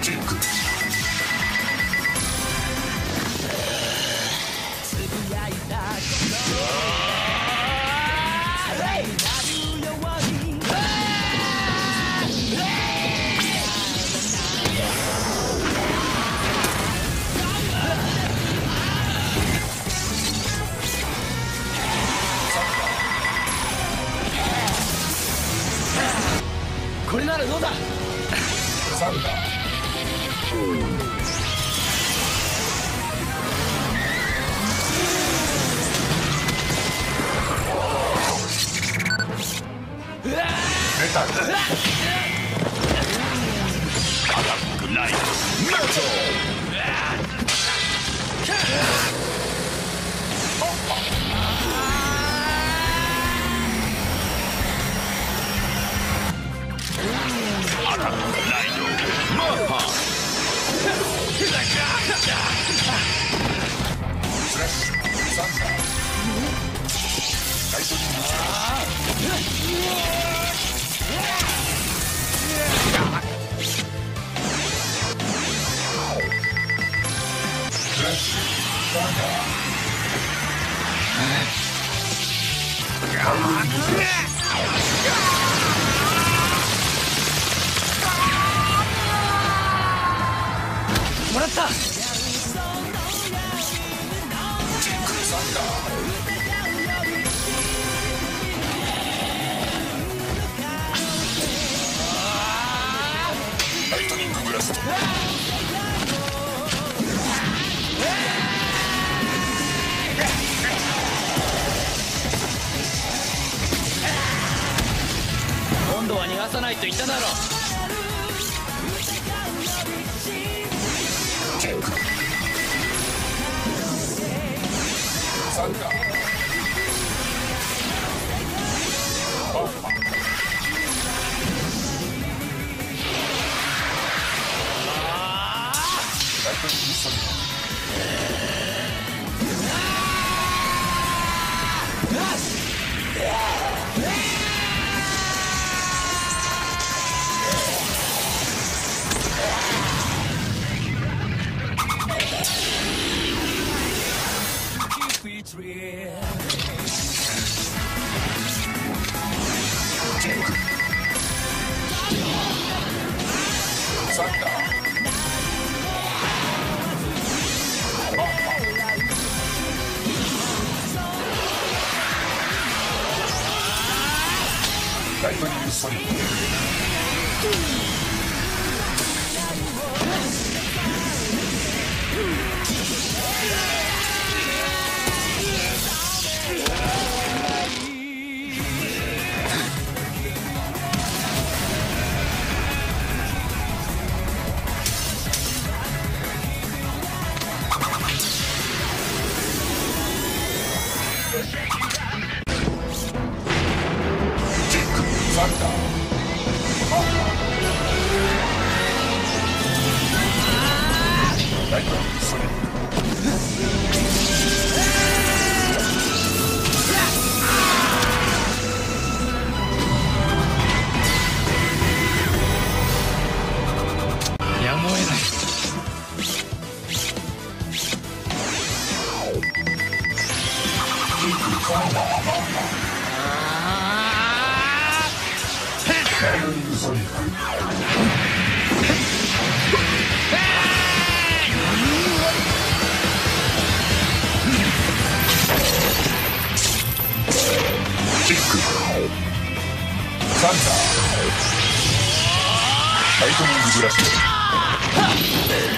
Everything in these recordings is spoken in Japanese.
ジック start. Good night. Metal! Sundown. 最初に見つけました。もらった。さないと言っただろサンああ Everybody is like... サン。イトニン。グブラスト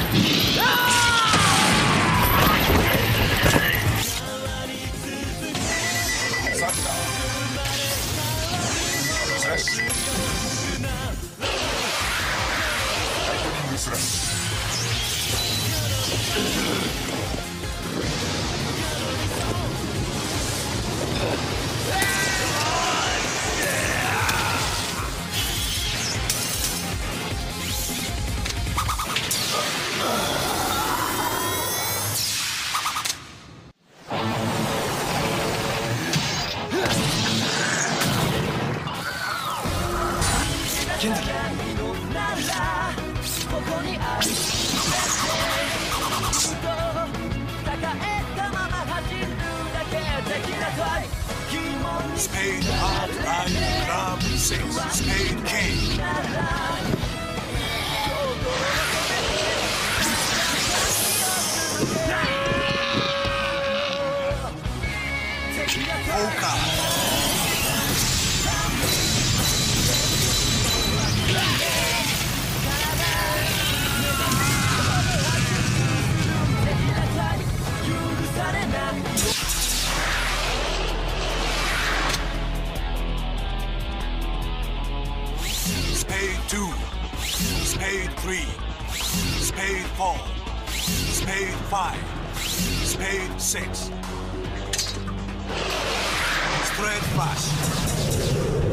Podcast. Spade hot, Ryu, Ram, six, spade king. Poker. two, spade three, spade four, spade five, spade six. Spread flash.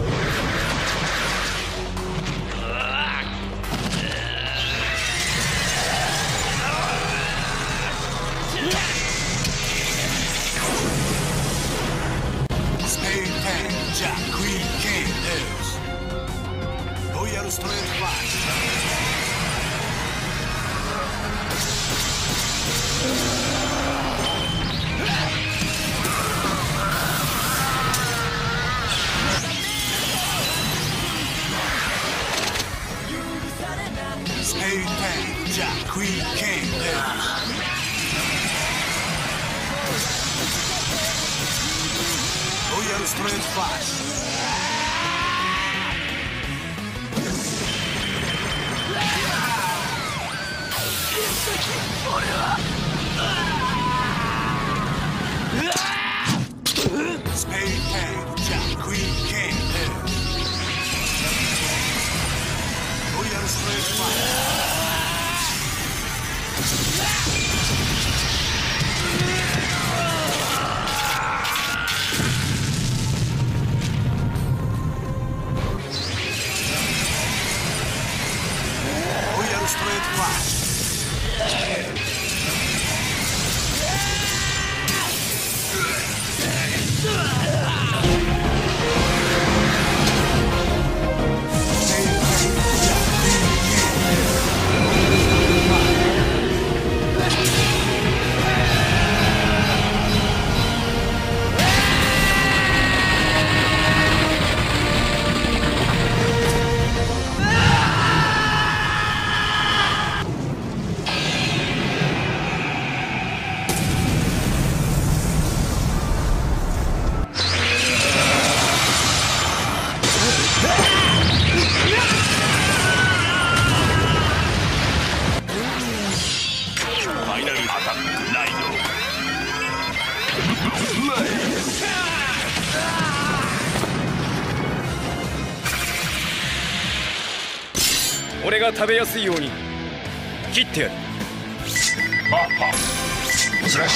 Williams flash. Spade Jack Queen King. Flash. やった!俺が食べやすいように。切ってやる。ドマッハスラッ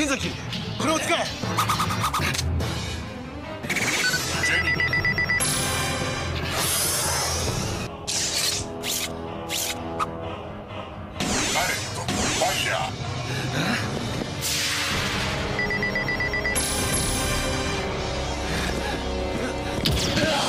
剣崎これを使え。ジ